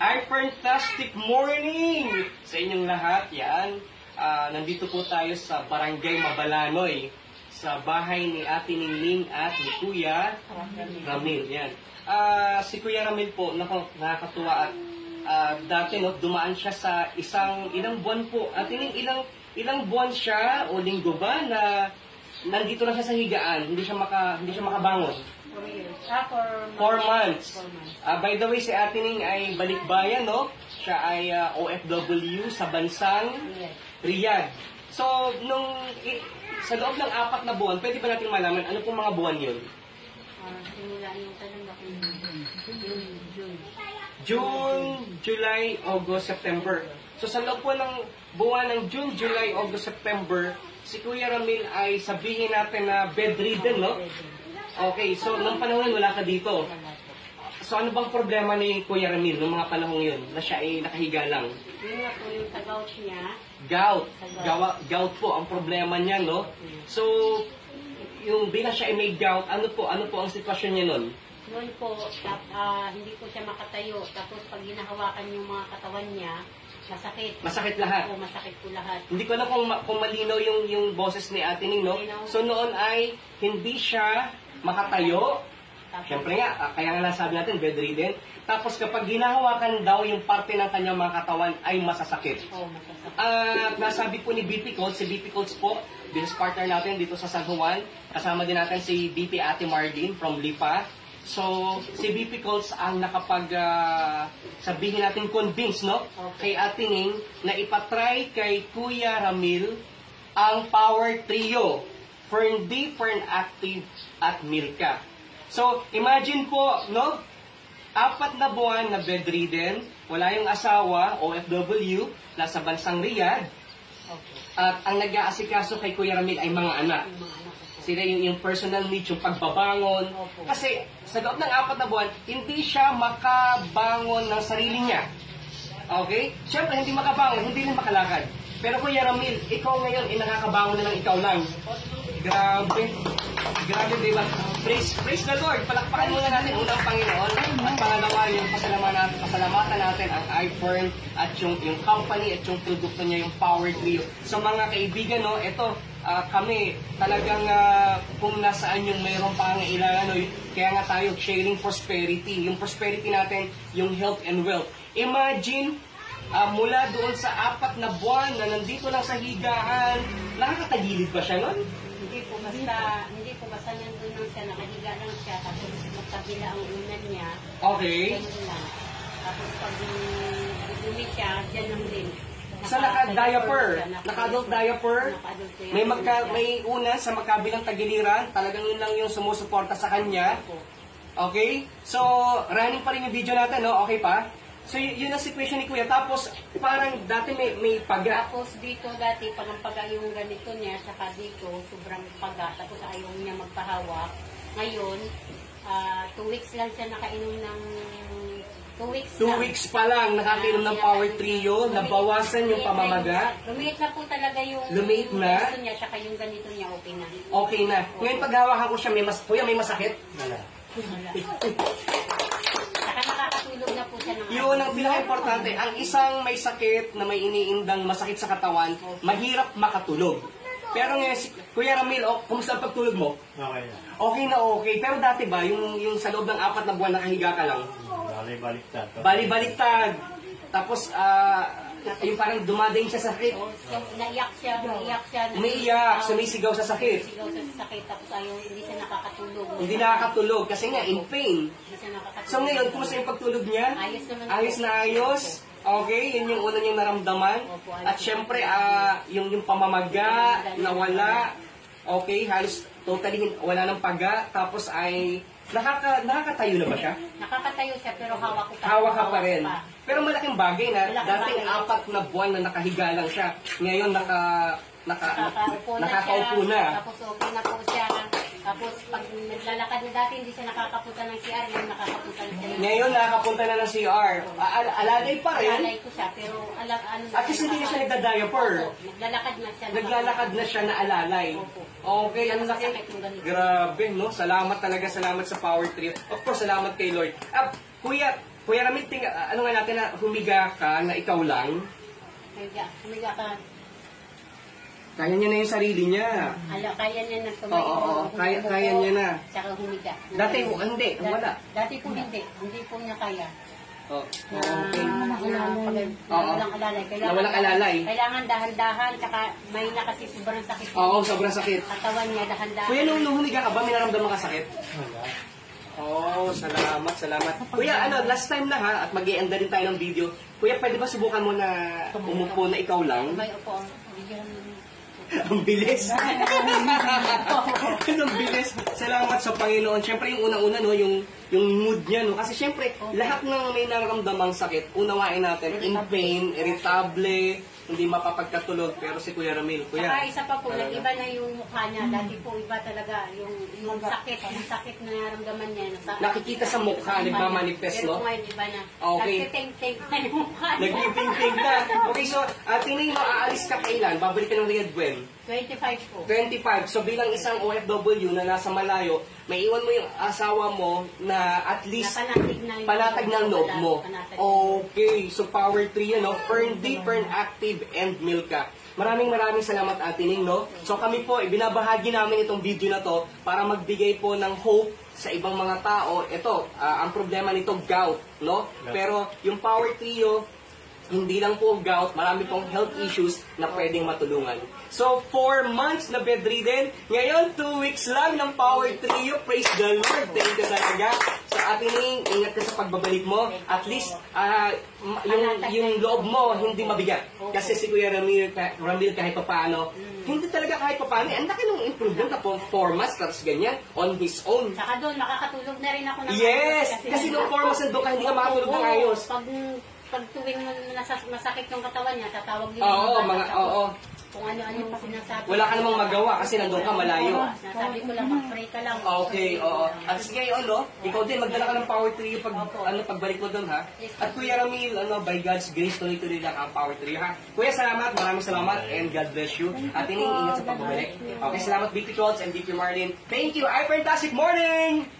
Ay, fantastic morning sa inyong lahat. Yan. Ah, nandito po tayo sa Barangay Mabalanoy sa bahay ni Ate Ningning at ni Kuya Ramil. Yan. Ah, si Kuya Ramil po, nako, nakakatuwa at ah, dati no, dumaan siya sa isang ilang buwan po. At ilang ilang ilang buwan siya o linggo ba na nandito lang siya sa higaan, hindi siya maka hindi siya makabangon. Four years. Ah, Four months. Four months. Ah, by the way, si Ate Ning ay balikbayan, no? Siya ay ah, OFW sa bansang Yes. Riyadh. So, nung i- sa loob ng apat na buwan, pwede ba natin malaman ano pong mga buwan yun? Ah, simula yung tanong June, June. June, July, August, September. So sa loob po ng buwan ng June, July, August, September, si Kuya Ramil ay sabihin natin na bedridden, no? Okay, so nung panahon wala ka dito. So ano bang problema ni Kuya Ramil nung mga panahon yun na siya ay nakahiga lang? Yun nga po yung tagaw niya. Gout. Gawa, gout po ang problema niya, no? So, yung bilang siya ay may gout, ano po, ano po ang sitwasyon niya nun? Noon po, tap, ah, hindi po siya makatayo. Tapos pag ginahawakan yung mga katawan niya, masakit. Masakit lahat. Po, masakit po lahat. Hindi ko alam kung, ma- kung malinaw yung, yung boses ni Ate Ning, no? Malinaw. So, noon ay hindi siya makatayo. Tapos, Siyempre nga, ah, kaya nga nasabi natin, bedridden. Tapos kapag ginahawakan daw yung parte ng kanyang mga katawan ay masasakit. po, masasakit. At nasabi po ni BP Coach, si BP Coach po, business partner natin dito sa San Juan. Kasama din natin si BP Ate Mardin from Lipa. So, si BP Coach ang nakapag, ah, sabihin natin convince, no? Kay Ate Ning na ipatry kay Kuya Ramil ang Power Trio. Fern D, Fern Active at Milka. So, imagine po, no? apat na buwan na bedridden, wala yung asawa, OFW, nasa bansang Riyadh, at ang nag-aasikaso kay Kuya Ramil ay mga anak. Sila yung, yung personal needs, yung pagbabangon. Kasi sa loob ng apat na buwan, hindi siya makabangon ng sarili niya. Okay? Siyempre, hindi makabangon, hindi rin makalakad. Pero Kuya Ramil, ikaw ngayon, ay nakakabangon na lang ikaw lang. Grabe. Grabe, di ba? Praise, praise the Lord. Palakpakan muna natin unang Panginoon. At pangalawa, yung pasalamatan natin, pasalamatan natin ang iFern at yung, yung company at yung produkto niya, yung Power Trio. So mga kaibigan, no, ito, ah, kami, talagang ah, kung nasaan yung mayroong pangangailangan, no, kaya nga tayo, sharing prosperity. Yung prosperity natin, yung health and wealth. Imagine, ah, mula doon sa apat na buwan na nandito lang sa higaan, nakakatagilid ba siya nun? Hindi po basta, hindi po basta nandun lang siya, nakahiga lang siya, tapos magkabila ang unan niya. Okay. Lang. Tapos pag dumi siya, dyan lang din. Sa naka-diaper, Naka- naka-adult diaper, may magka, may una sa magkabilang tagiliran, talagang yun lang yung sumusuporta sa kanya. Okay? So, running pa rin yung video natin, no? Okay pa? So, y- yun ang situation ni Kuya. Tapos, parang dati may, may paga. Tapos dito dati, pag ang paga yung ganito niya, saka dito, sobrang paga, tapos ayaw niya magpahawak. Ngayon, ah, two weeks lang siya nakainom ng... Two weeks Two lang. weeks pa lang, nakakainom ng Power Trio, nabawasan yung pamamaga. Lumiit na po talaga yung... Lumiit na? Gusto niya, saka yung ganito niya, okay na. Okay na. Ngayon, pag hawakan ko siya, may mas, Kuya, may masakit? Wala. Saka nakakatulog na po siya ng... Yun ang isang may sakit na may iniindang masakit sa katawan, mahirap makatulog. Pero ngayon, si Kuya Ramil, oh, kumusta ang pagtulog mo? Okay na. Okay na okay. Pero dati ba, yung, yung sa loob ng apat na buwan nakahiga ka lang, Bali, baliktad. bali-baliktad. Tapos, ah, yung parang dumadaing siya sa sakit. Naiyak siya, umiiyak siya. Umiiyak, sumisigaw sa sakit. Sumisigaw siya sa sakit, tapos ayaw, hindi siya nakakatulog. Hindi nakakatulog kasi nga in pain. Hindi siya nakakatulog. So ngayon, kumusta yung pagtulog niya? Ayos naman. Ayos na ayos. Okay, yun yung una niyang naramdaman. At syempre, ah, yung, yung pamamaga, nawala. Okay, halos totally wala ng paga. Tapos ay, nakaka, nakakatayo na ba siya? Nakakatayo siya, pero hawak ko pa. Hawak ka pa rin. Pero malaking bagay na Malaking dating bagay. apat na buwan na nakahiga lang siya. Ngayon naka, naka, Nakakaupo na nakakaupo na. Tapos okay na po siya. Tapos pag naglalakad na dati, hindi siya nakakapunta ng CR. Ngayon nakakapunta na siya. Ngayon nakakapunta na ng CR. Al- alalay pa rin. Alalay ko siya, pero alam, ano At least hindi na siya nagda-diaper. Opo, naglalakad na siya. Naglalakad na siya na alalay. Opo. Okay, ang laki. Yung ganito. Grabe, no? Salamat talaga, salamat sa Power Trip. Of course, salamat kay Lord. Ah, kuya, Kuya Ramil, ting, ah, ano nga natin na humiga ka na ikaw lang, Humiga, humiga ka. Kaya niya na yung sarili niya. Ala, kaya niya na Oo, oo, oo. Kaya- kaya niya na. Tsaka humiga. Dati, hindi, Dati- wala. Dati po hindi. Hindi po niya kaya. Oh, Na, okay. na, na, na walang alalay. Na walang alalay. Kailangan dahan-dahan, tsaka may na kasi sobrang sakit. Oo, sobrang sakit. Katawan niya, dahan-dahan. Kuya, nung, nung humiga ka ba, may naramdaman ka sakit? Oh, salamat, salamat. Kuya, ano, last time na ha, at mag enda din tayo ng video. Kuya, pwede ba subukan mo na umupo na ikaw lang? May upo. Ang bilis. Ang bilis. Salamat sa Panginoon. Siyempre, yung unang-una, no, yung, yung mood niya, no? Kasi siyempre, lahat ng may nararamdamang sakit, unawain natin, in pain, irritable, hindi mapapagkatulog. Pero si Kuya Ramil, Saka Kuya, isa pa po, talaga. nag-iba na yung mukha niya. Dati po iba talaga yung, yung sakit, yung sakit na naramdaman niya. Nasa, Nakikita sa mukha, nagmamanifest, Pero no? ngayon iba na. Okay. Nagtitink-tink na yung mukha niya. nagpiping-ping na. Okay, so, uh, tinay mo, aalis ka kailan? Babalik ka ng Riyadh Gwen? 25 po. 25. So bilang isang OFW na nasa malayo, may iwan mo yung asawa mo na at least na panatag ng loob mo. Panatag. Okay. So power 3 ano, Fern D, Fern Active, and Milka. Maraming maraming salamat Ate Ning, no? So kami po, ibinabahagi namin itong video na to para magbigay po ng hope sa ibang mga tao. Ito, ah, ang problema nito, gout, no? Pero yung power trio, hindi lang po gout, marami pong health issues na pwedeng matulungan. So, four months na bedridden. Ngayon, two weeks lang ng Power Trio. Praise the Lord. Thank you talaga. Sa ating ning, ingat ka sa pagbabalik mo. At least, ma- yung, yung loob mo, hindi mabigat. Kasi si Kuya Ramil, Ramil kahit pa paano, hindi talaga kahit pa paano. Ang laki ng improvement na months, tapos ganyan, on his own. Saka doon, makakatulog na rin ako ng Yes! ayos Kasi nung four months nandun ka, hindi ka makatulog ng ayos. Pag, pag tuwing nasas, masakit yung katawan niya, tatawag din Oo, yung mga, bata. oo. Kung ano-ano pa sinasabi. Wala ka namang magawa kasi nandun ka malayo. Nasabi ko lang, mag-pray ka lang. Okay, oo. At sige, ano, ikaw din, magdala ka ng power tree pag, ano, pagbalik mo doon, ha? At Kuya Ramil, ano, by God's grace, tuloy-tuloy lang ang power tree, ha? Kuya, salamat, maraming salamat, and God bless you. At ining ingat sa pagbabalik. Okay, salamat, BP Trolls and BP Marlin. Thank you, I Fantastic Morning!